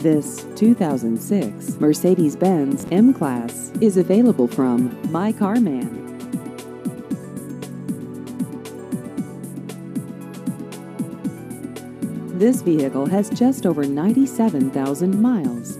This 2006 Mercedes-Benz M-Class is available from My Car Man. This vehicle has just over 97,000 miles.